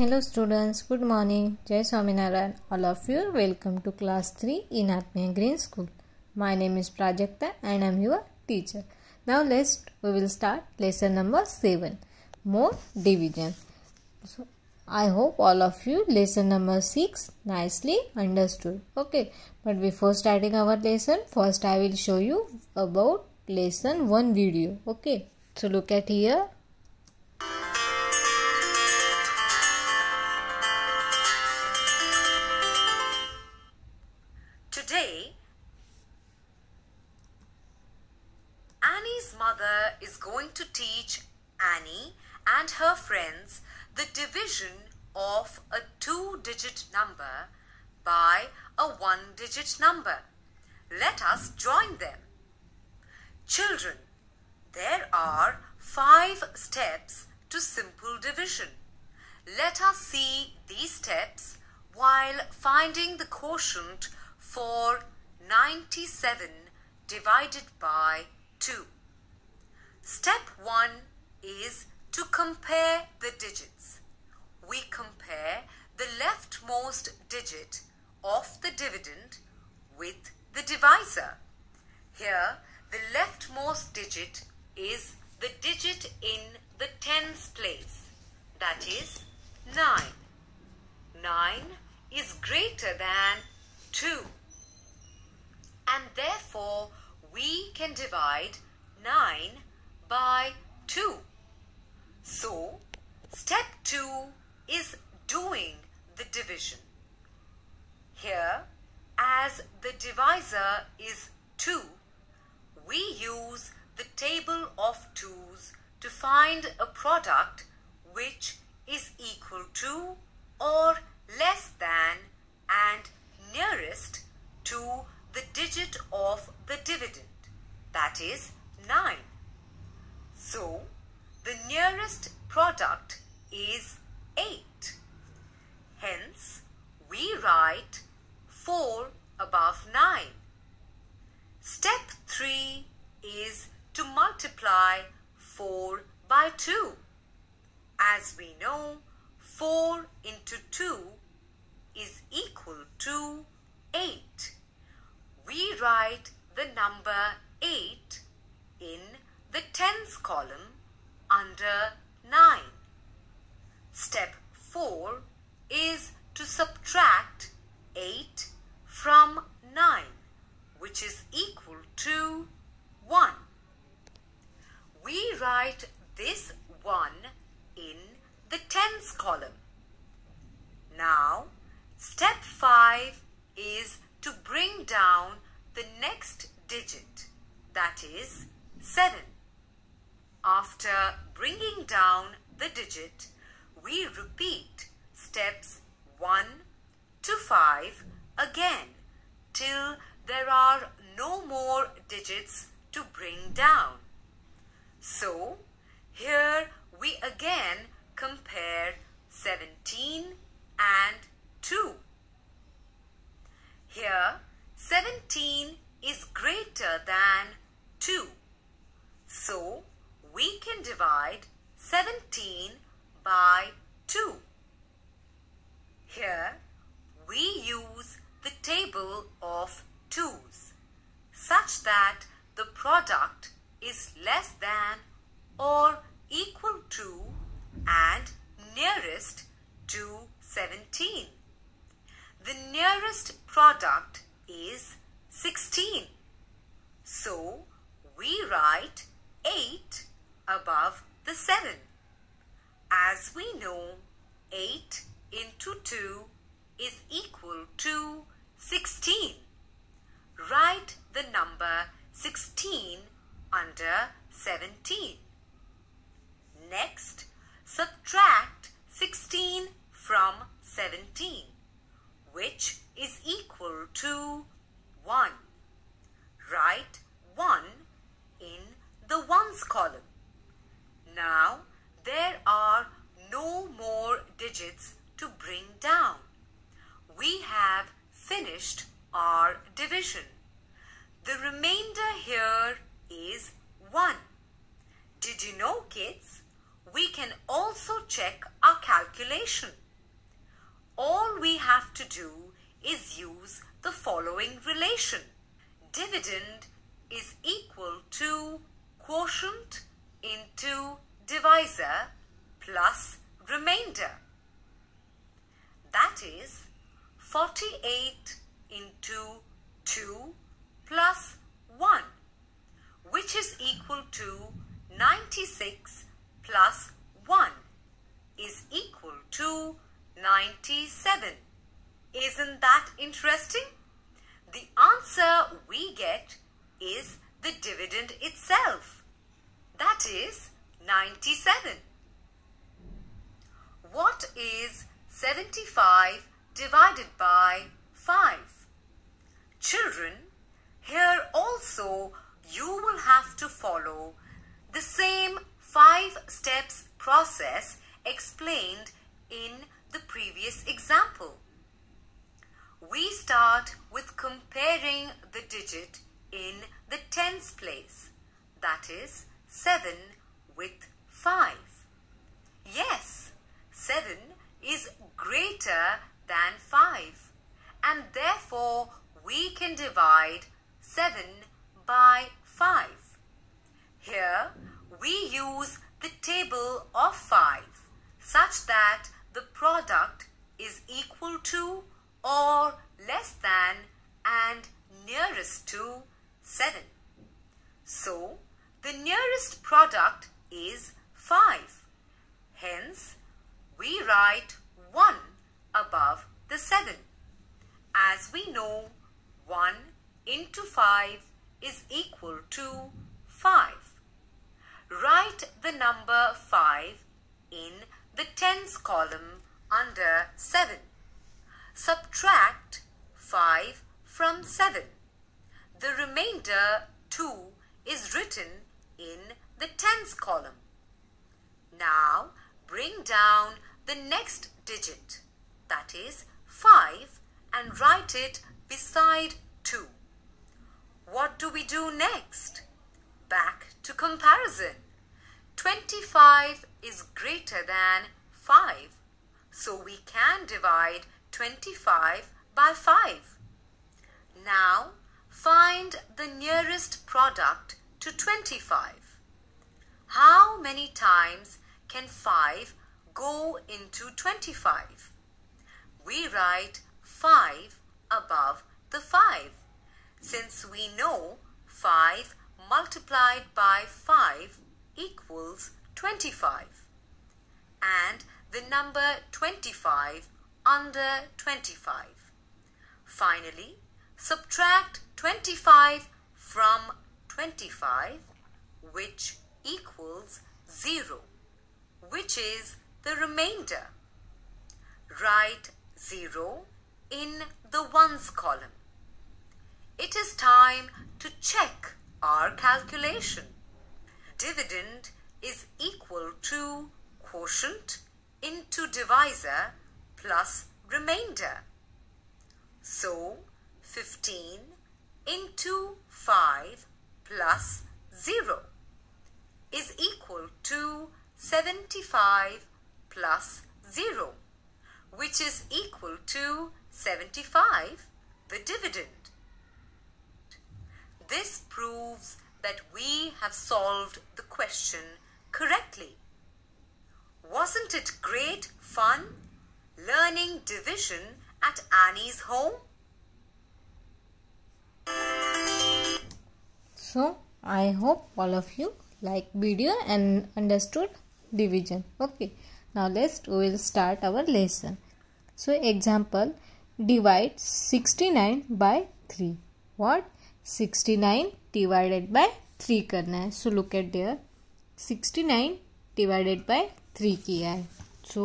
Hello students, good morning. Jai Swaminarayan. All of you welcome to class 3 in Atmiya Green School. My name is Prajakta and I am your teacher. Now let's we will start lesson number 7 more division. So I hope all of you lesson number 6 nicely understood. Okay, but before starting our lesson, first I will show you about lesson 1 video. Okay, so look at here going to teach Annie and her friends the division of a two digit number by a one digit number. Let us join them. Children, there are five steps to simple division. Let us see these steps while finding the quotient for 97 divided by 2. Step 1 is to compare the digits. We compare the leftmost digit of the dividend with the divisor. Here, the leftmost digit is the digit in the tens place, that is 9. 9 is greater than 2 and therefore we can divide 9 by 2. So, step 2 is doing the division. Here, as the divisor is 2, we use the table of 2's to find a product which is equal to or less than and nearest to the digit of the dividend, that is 9. So, the nearest product is 8. Hence, we write 4 above 9. Step 3 is to multiply 4 by 2. As we know, 4 into 2 is equal to 8. We write the number 8 in the tens column under 9. Step 4 is to subtract 8 from 9 which is equal to 1. We write this 1 in the tens column. Now, step 5 is to bring down the next digit, that is 7. After bringing down the digit, we repeat steps 1 to 5 again till there are no more digits to bring down. So, here we again compare 17 and 2. Here, 17 is greater than 2. So, we can divide 17 by 2. Here, we use the table of 2's such that the product is less than or equal to and nearest to 17. The nearest product is 16. So, we write 8 above the 7. As we know, 8 into 2 is equal to 16. Write the number 16 under 17. Next, subtract 16 from 17, which is equal to 1. Write 1 in the ones column. Now, there are no more digits to bring down. We have finished our division. The remainder here is 1. Did you know kids? We can also check our calculation. all we have to do is use the following relation. Dividend is equal to quotient into divisor plus remainder. That is 48 into 2 plus 1 which is equal to 96 plus 1 is equal to 97. Isn't that interesting? The answer we get is the dividend itself. That is 97. What is 75 divided by 5? Children, here also you will have to follow the same five steps process explained in the previous example. We start with comparing the digit in the tens place, that is 7 with 5. Yes, 7 is greater than 5 and therefore we can divide 7 by 5. Here we use the table of 5 such that the product is equal to or less than and nearest to 7. So, the nearest product is 5. Hence, we write 1 above the 7. As we know, 1 into 5 is equal to 5. Write the number 5 in the tens column under 7. Subtract 5 from 7. The remainder 2 is written in the tens column. Now bring down the next digit that is 5 and write it beside 2. What do we do next? Back to comparison. 25 is greater than 5, so we can divide 25 by 5. Now, find the nearest product to 25. How many times can 5 go into 25? We write 5 above the 5 since we know 5 multiplied by 5 equals 25 and the number 25 under 25. Finally, subtract 25 from 25 which equals 0 which is the remainder. Write 0 in the ones column. It is time to check our calculation. Dividend is equal to quotient into divisor plus remainder. So, 15 into 5 plus 0 is equal to 75 plus 0, which is equal to 75, the dividend. This proves that we have solved the question correctly. Wasn't it great fun learning division at Annie's home? So, I hope all of you like video and understood division. Okay, now let's we will start our lesson. So, example divide 69 by 3. What? 69 divided by 3 करना है so look at there 69 divided by 3 किया है so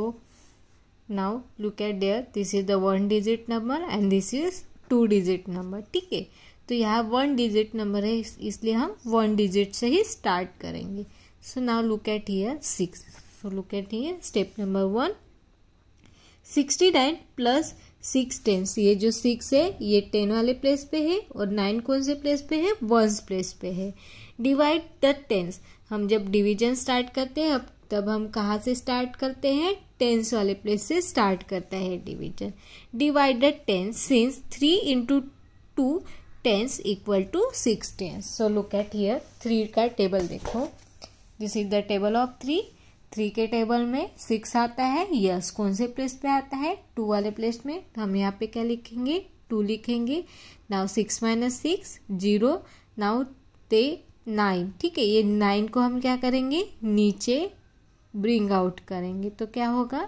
now look at there this is the one digit number and this is two digit number ठीक है तो यहाँ one digit number है इसलिए हम वन डिजिट से ही स्टार्ट करेंगे। So now look at here six so look at here step number one sixty nine plus six tens ये जो सिक्स है, ये टेन वाले प्लेस पे है और नाइन कौन से प्लेस पे है? वंस प्लेस पे है। डिवाइड द टेंस हम जब डिवीज़न स्टार्ट करते हैं, अब तब हम कहाँ से स्टार्ट करते हैं? टेंस वाले प्लेस से स्टार्ट करता है division divided tens since three into two tens equal to six tens so look at here three का टेबल देखो. This is the table of three three के टेबल में सिक्स आता है. यस कौन से प्लेस पे आता है? टू वाले प्लेस में. तो हम यहाँ पे क्या लिखेंगे? टू लिखेंगे. Now six minus six zero now ते नाइन ठीक है, ये नाइन को हम क्या करेंगे? नीचे ब्रिंग आउट करेंगे. तो क्या होगा?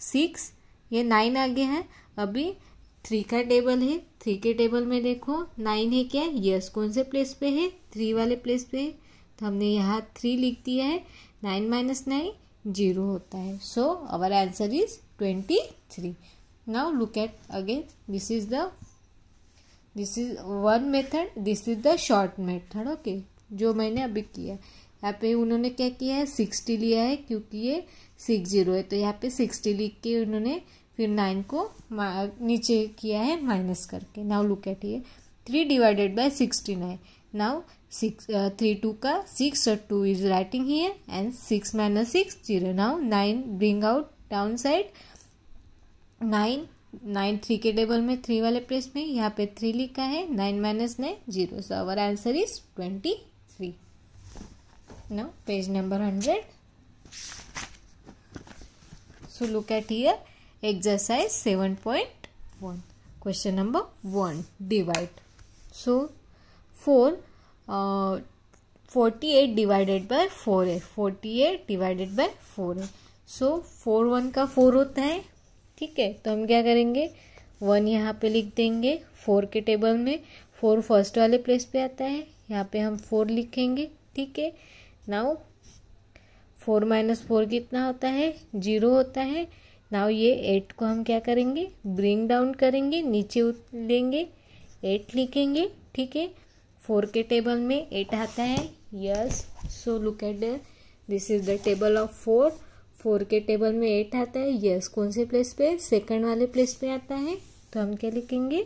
सिक्स ये नाइन आगे है. अभी थ्री का टेबल है, थ्री के टेबल में देखो, नाइन है क्या? यस कौन से प्लेस पे है? थ्री वाले प्लेस पे है। तो हमने यहाँ थ्री लिख दिया है, नाइन माइनस नाइन, ज़ीरो होता है। So our answer is twenty three now look at again this is the this is one method this is the short method okay जो मैंने अभी किया यहाँ पे उन्होंने क्या किया है? सिक्सटी लिया है, क्योंकि ये सिक्स ज़ीरो है। तो यहाँ पे सिक्सटी लिख के उन्होंने फिर नाइन को नीचे किया है माइनस करके। नाउ लुक एट ये three divided by sixty nine now six three two का सिक्स और two is writing here and six minus six zero now nine bring out down side nine nine three के table में three वाले place में यहाँ पे three लिखा है। Nine minus nine zero so our answer is twenty three now page number 100 so look at here exercise 7.1 question number 1 divide. So 4 uh, 48 divided by 4 है 48 divided by 4 है सो four one का four होता है. ठीक है? तो हम क्या करेंगे? वन यहाँ पे लिख देंगे. फोर के टेबल में फोर फ़र्स्ट वाले प्लेस पे आता है. यहाँ पे हम फोर लिखेंगे. ठीक है? नाउ फोर माइनस फोर कितना होता है? ज़ीरो होता है. नाउ ये एट को हम क्या करेंगे? ब्रिंग डाउन करेंगे, नीचे लेंगे, एट लिखेंगे, ठीक है? फोर के टेबल में एट आता है। Yes so look at this is the table of four four के टेबल में एट आता है। यस कौन से प्लेस पे? सेकंड वाले प्लेस पे आता है। तो हम क्या लिखेंगे?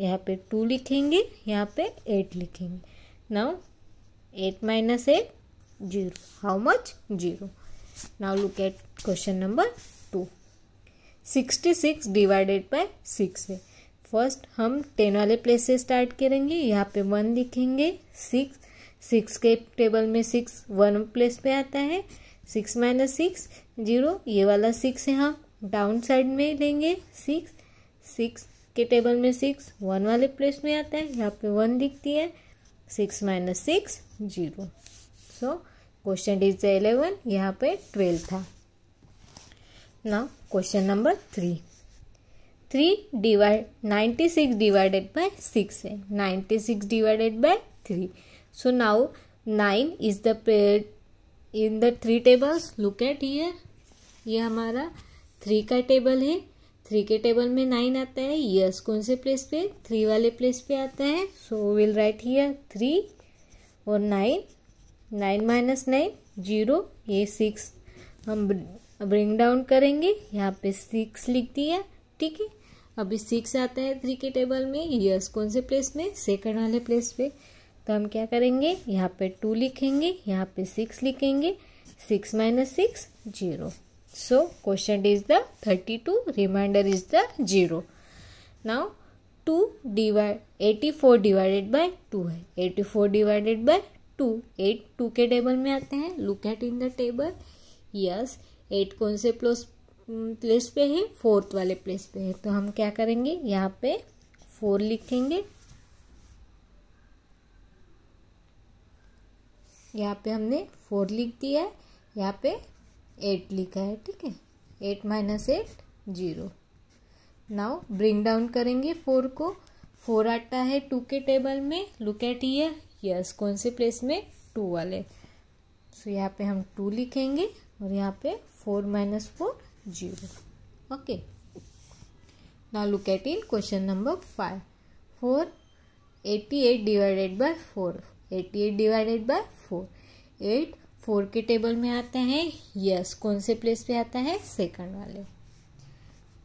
यहाँ पे टू लिखेंगे, यहाँ पे एट लिखेंगे। Now eight minus eight 0 how much? 0 now look at question number 2 66 divided by six है। फ़र्स्ट हम टेन वाले प्लेस से स्टार्ट करेंगे, यहाँ पे वन लिखेंगे सिक्स सिक्स के टेबल में सिक्स वन प्लेस पे आता है सिक्स माइनस सिक्स ज़ीरो ये वाला सिक्स है हम डाउन साइड में लेंगे सिक्स सिक्स के टेबल में सिक्स वन वाले प्लेस में आता है, यहाँ पे वन दिखती है six minus six zero so question is eleven यहाँ पे ट्वेल्व था। Question number three three divide ninety six divided by six है ninety six divided by three so now nine is the in the three tables look at here ये हमारा three का table है. Three के table में nine आता है. Yes कौन से प्लेस पे? थ्री वाले प्लेस पे आता है. So will write here three और nine nine minus nine zero ये सिक्स हम ब्रिंग डाउन करेंगे, यहाँ पे सिक्स लिख दिया, ठीक है? अभी सिक्स आता है थ्री के टेबल में यस कौन से प्लेस में? सेकंड वाले प्लेस पे। तो हम क्या करेंगे? यहाँ पे टू लिखेंगे, यहाँ पे सिक्स लिखेंगे six minus six zero so question is the thirty two remainder is the zero now two divide eighty four divided by two है। Eighty four divided by two eight two के table में आते हैं। Look at in the table yes eight कौन से plus place पे है? Fourth वाले प्लेस पे है। तो हम क्या करेंगे? यहाँ पे फोर लिखेंगे। यहाँ पे हमने फोर लिख दिया है। यहाँ पे एट लिखा है ठीक है? Eight minus eight zero. Now bring down करेंगे फोर को। फोर आता है टू के टेबल में। लुक एट ईयर यस कौन से प्लेस में? टू वाले। सो so, यहाँ पे हम टू लिखेंगे। और यहाँ पे four minus four zero okay now look at in question number five four eighty eight divided by four eighty eight divided by four eight four के टेबल में आता है. यस कौन से प्लेस पे आता है? सेकंड वाले.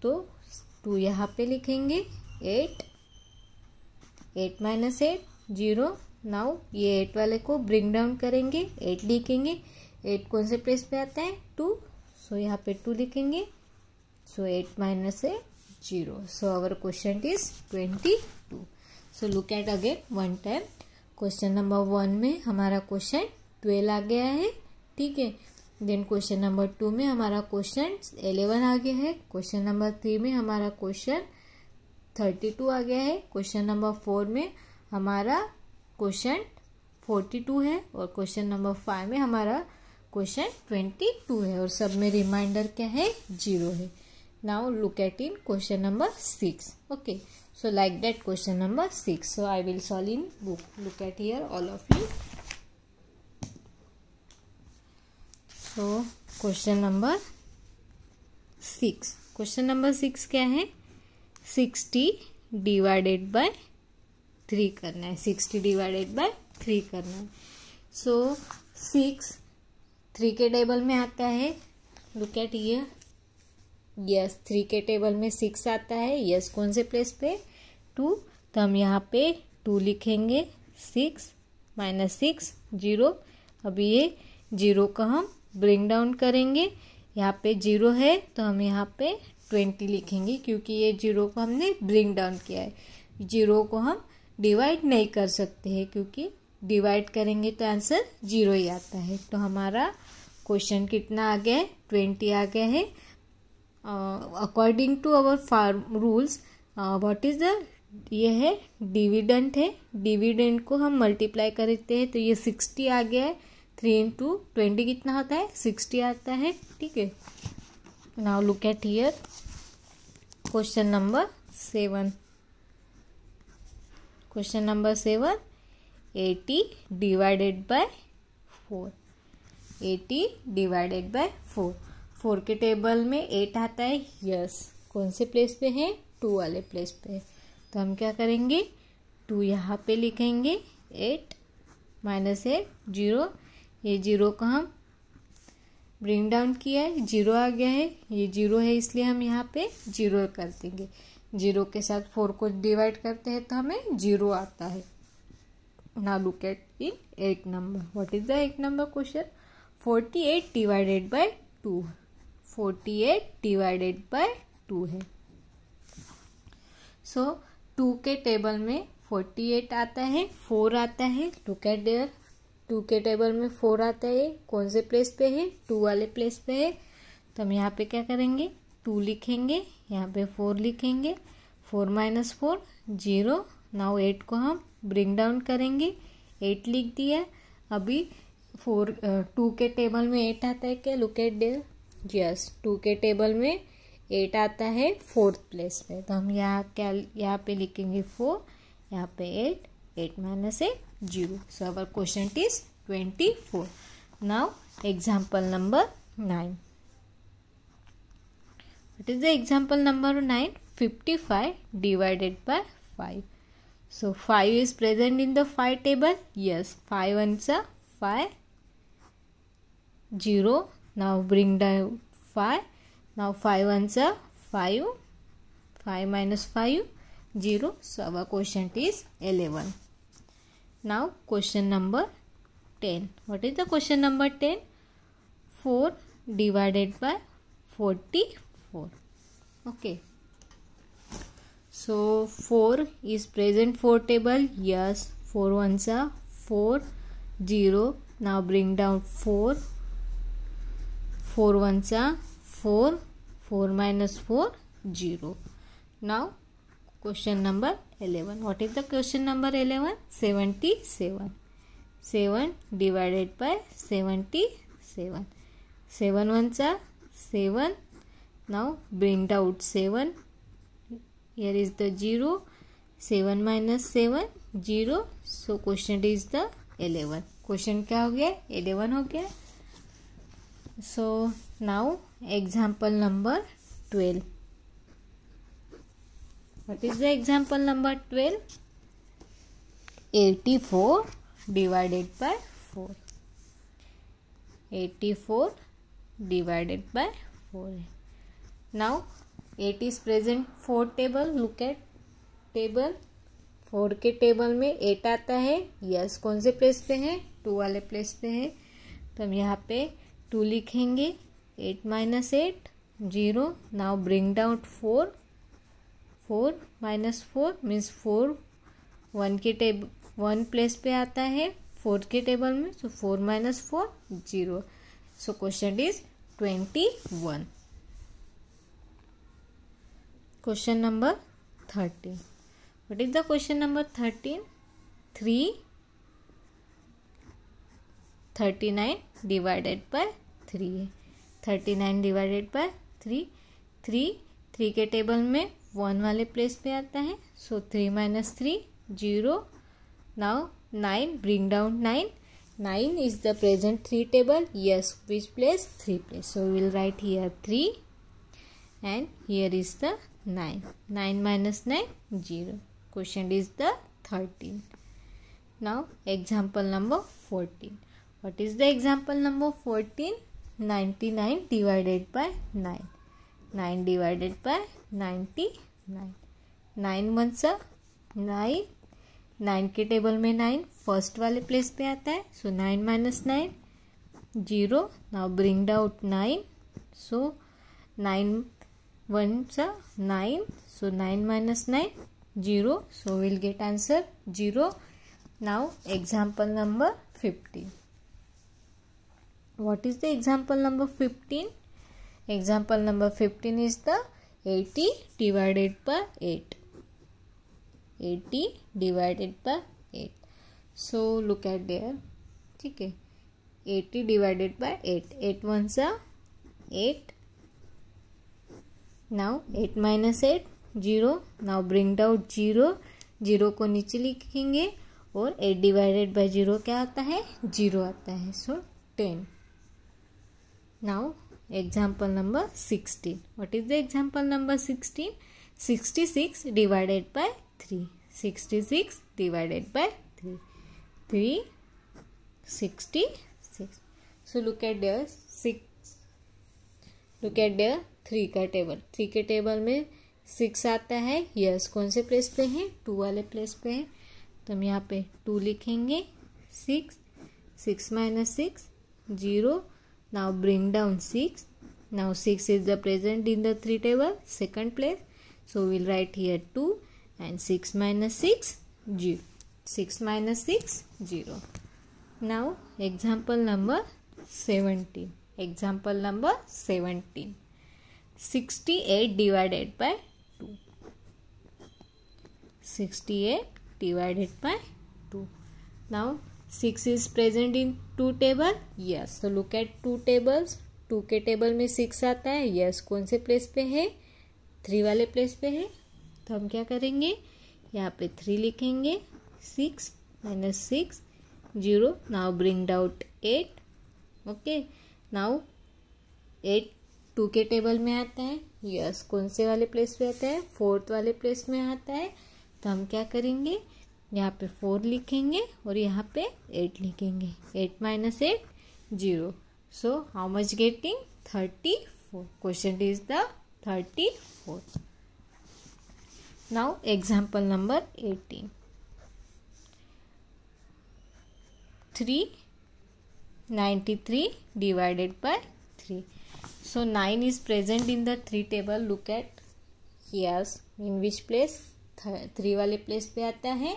तो टू यहाँ पे लिखेंगे. Eight eight minus eight zero now ये एट वाले को ब्रिंग डाउन करेंगे. एट लिखेंगे. एट कौन से प्लेस पे आता है? टू सो so, यहाँ पे टू लिखेंगे. So eight minus eight zero so our question is twenty two so look at again one time question number one में हमारा क्वेश्चन ट्वेल्व आ गया है. ठीक है? देन क्वेश्चन नंबर टू में हमारा क्वेश्चन एलेवन आ गया है. क्वेश्चन नंबर थ्री में हमारा क्वेश्चन थर्टी टू आ गया है. क्वेश्चन नंबर फोर में हमारा क्वेश्चन फोर्टी टू है. और क्वेश्चन नंबर फाइव में हमारा क्वेश्चन ट्वेंटी टू है और सब में रिमाइंडर क्या है? ज़ीरो है। Now look at in question number six okay so like that question number six so I will solve in book look at here all of you so question number six question number six क्या है? Sixty divided by three करना है। Sixty divided by three करना है। So six three के table में आता है। Look at here yes three के टेबल में सिक्स आता है। यस कौन से प्लेस पे? टू तो हम यहाँ पे टू लिखेंगे। सिक्स माइनस सिक्स ज़ीरो अभी ये ज़ीरो को हम ब्रिंग डाउन करेंगे। यहाँ पे ज़ीरो है तो हम यहाँ पे ट्वेंटी लिखेंगे, क्योंकि ये ज़ीरो को हमने ब्रिंग डाउन किया है। ज़ीरो को हम डिवाइड नहीं कर सकते हैं, क्योंकि डिवाइड करेंगे तो आंसर ज़ीरो ही आता है। तो हमारा क्वेश्चन कितना आ गया है? ट्वेंटी आ गया है according to our form rules what is the ये है डिविडेंट है। डिविडेंट को हम मल्टीप्लाई करते हैं तो ये सिक्सटी आ गया है। थ्री इंटू ट्वेंटी कितना होता है? सिक्सटी आता है, ठीक है। Now look at here question number seven question number seven eighty divided by four eighty divided by four. Four के टेबल में एट आता है, यस। कौन से प्लेस पे है? टू वाले प्लेस पे तो हम क्या करेंगे? टू यहाँ पे लिखेंगे, एट माइनस एट, ज़ीरो। ये ज़ीरो को हम ब्रिंग डाउन किया है। ज़ीरो आ गया है। ये ज़ीरो है, इसलिए हम यहाँ पे ज़ीरो कर देंगे। ज़ीरो के साथ फोर को डिवाइड करते हैं तो हमें ज़ीरो आता है। ना लुक एट इन एक नंबर व्हाट इज़ द एक number question forty eight divided by two forty eight divided by two है। सो so, टू के टेबल में फोर्टी एट आता है फोर आता है। लुक एट डेयर टू के टेबल में फोर आता है। कौन से प्लेस पे है? टू वाले प्लेस पे है। तो हम यहाँ पे क्या करेंगे? टू लिखेंगे यहाँ पे फोर लिखेंगे। Four minus four zero now eight को हम ब्रिंग डाउन करेंगे। एट लिख दिया। अभी फोर टू के टेबल में एट आता है क्या? Look at there yes two के टेबल में एट आता है फोर्थ प्लेस पे। तो हम यहाँ क्या, यहाँ पे लिखेंगे फोर, यहाँ पे eight eight minus eight, zero. So our question is twenty four now example number nine what is the example number 9 55 divided by 5 so 5 is present in the 5 table? Yes. 5 ones are 5 0 now bring down 5 now 5 ones are 5 5 minus 5 0 so our quotient is 11 now question number 10 what is the question number 10 4 divided by 44 okay. So 4 is present 4 table. Yes. 4 ones are 4 0 now bring down 4 four one सा four four minus four zero now question number eleven what is the question number eleven seventy seven seven divided by seventy seven seven one सा seven now bring out seven here is the zero seven minus seven zero so question is the eleven question क्या हो गया? Eleven हो गया. So now example number 12 what is the example number 12 84 divided by 4 84 divided by 4 now 8 is present 4 table look at table four के table में eight आता है yes कौन से प्लेस पे है टू वाले प्लेस पे है तो हम यहाँ पे टू लिखेंगे 8 minus 8 0 now bring down 4 4 minus 4 means 4 one के टेब, वन प्लेस पे आता है, फोर के टेबल में so four minus four, zero. So question is twenty one question number thirteen what is the question number thirteen three thirty nine divided by three है। Thirty nine divided by three three three के table में one वाले place पे आता है। So three minus three, zero, now nine, bring down nine. Nine is the present three table, yes, which place? Three place. So will write here three and here is the nine. Nine minus nine, zero. Question is the thirteen. Now, example number fourteen. What is the example number? 14 99 divided by 9 9 divided by 99 9 one सा nine nine के table में nine first वाले place पे आता है. So nine minus nine zero now bring down nine so nine one सा nine so nine minus nine zero so will get answer zero now example number fifteen what is the example number 15 example number 15 is the 80 divided by 8 80 divided by 8 so look at there ठीक है 80 divided by 8 8 ones are 8 now 8 minus 8 zero now bring down zero zero को नीचे लिखेंगे और eight divided by zero क्या आता है zero आता है so ten Now example number 16. What is the example number 16? 66 divided by 3. 66 divided by 3. 3 66. So look at there 6. Look at there 3 का टेबल 3 के टेबल में 6 आता है यस कौन से प्लेस पे है 2 वाले प्लेस पे है तो हम यहाँ पे 2 लिखेंगे 6 6 minus six zero Now bring down 6. Now 6 is the present in the 3 table, second place. So we'll write here 2 and 6 minus 6, 0. 6 minus 6, 0. Now example number 17. Example number 17. 68 divided by 2. 68 divided by 2. Now 6 is present in two table yes तो look at two tables two के table में six आता है yes yes, कौन से place पे है? Three वाले प्लेस पे है तो हम क्या करेंगे? यहाँ पे थ्री लिखेंगे six minus six zero now bring out eight okay now eight two के टेबल में आता है यस yes, कौन से वाले प्लेस पे आता है? फोर्थ वाले प्लेस में आता है तो हम क्या करेंगे? यहाँ पे फोर लिखेंगे और यहाँ पे एट लिखेंगे। Eight minus eight, zero. So how much getting thirty four. Question is the thirty four. Now example number eighteen three ninety three divided by three so nine is present in the three table look at here's in which place three वाले place पे आता है।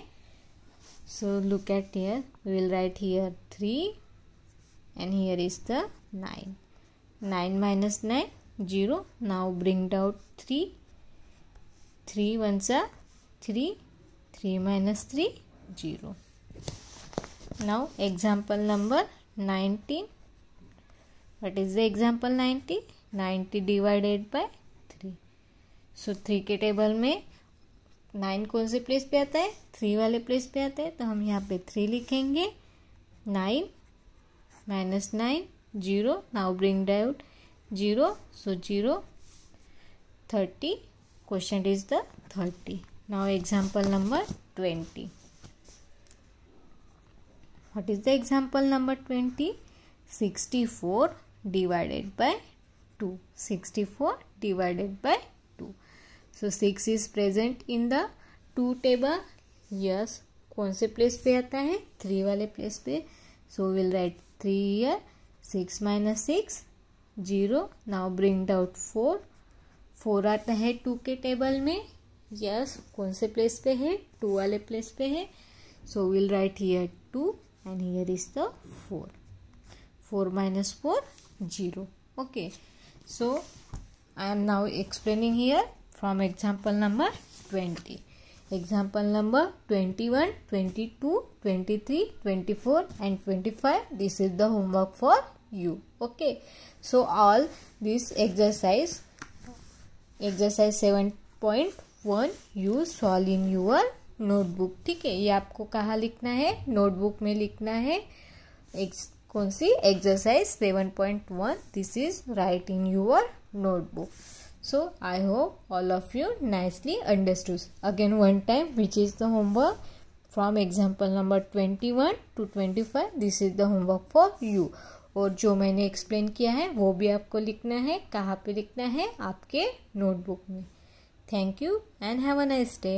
So look at here we will write here 3 and here is the 9 9 minus 9 0 now bring out 3 3 ones are 3 3 minus 3 0 now example number 19 what is the example 90 90 divided by 3 so 3 के table में nine कौन से place पे आता है? Three वाले place पे आता है तो हम यहाँ पे थ्री लिखेंगे। Nine minus nine zero now bring down zero so zero thirty question is the thirty now example number twenty what is the example number 20 64 divided by 2 64 divided by so six is present in the two table yes कौन से place पे आता है? Three वाले place पे। So will write three here six minus six zero now bring out four four आता है two के टेबल में. यस yes, कौन से प्लेस पे है? टू वाले प्लेस पे है. So will write here two and here is the four four minus four zero okay so I am now explaining here from example number twenty example number 21 22 23 24 and 25 this is the homework for you okay so all this exercise exercise 7.1 you solve in your notebook ठीक है ये आपको कहाँ लिखना है notebook में लिखना है एक्स कौन सी exercise seven point one this is write in your notebook So I hope all of you nicely understood. Again one time which is the homework from example number 21 to 25 this is the homework for you. और जो मैंने explain किया है वो भी आपको लिखना है कहाँ पे लिखना है आपके नोटबुक में thank you and have a nice day